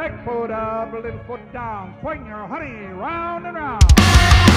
Back foot up, little foot down. Swing your honey round and round.